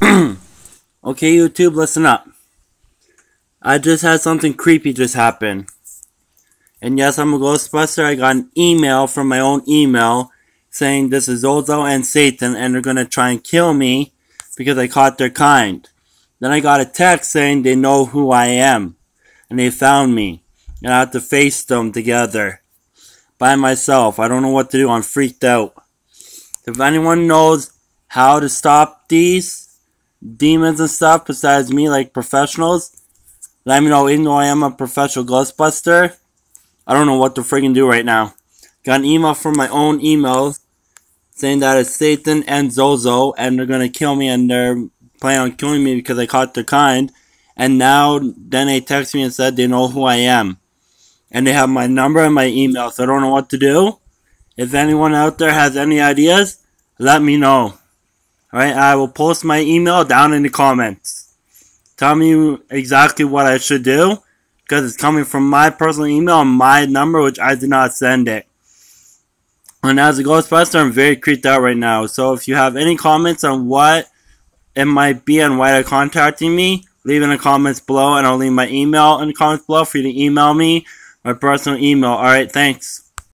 okay, YouTube, listen up. I just had something creepy just happen. And yes, I'm a Ghostbuster. I got an email from my own email saying this is Zozo and Satan and they're gonna try and kill me because I caught their kind. Then I got a text saying they know who I am and they found me and I have to face them together by myself. I don't know what to do. I'm freaked out. If anyone knows how to stop these demons and stuff besides me, like professionals, let me know. Even though I am a professional Ghostbuster, I don't know what to freaking do right now. Got an email from my own email saying that it's Satan and Zozo, and they're gonna kill me, and they're planning on killing me because I caught their kind. And now, then they text me and said they know who I am. And they have my number and my email, so I don't know what to do. If anyone out there has any ideas, let me know. Alright, I will post my email down in the comments. Tell me exactly what I should do, because it's coming from my personal email and my number, which I did not send it. And as a Ghostbuster, I'm very creeped out right now. So if you have any comments on what it might be and why they're contacting me, leave in the comments below and I'll leave my email in the comments below for you to email me, my personal email. Alright, thanks.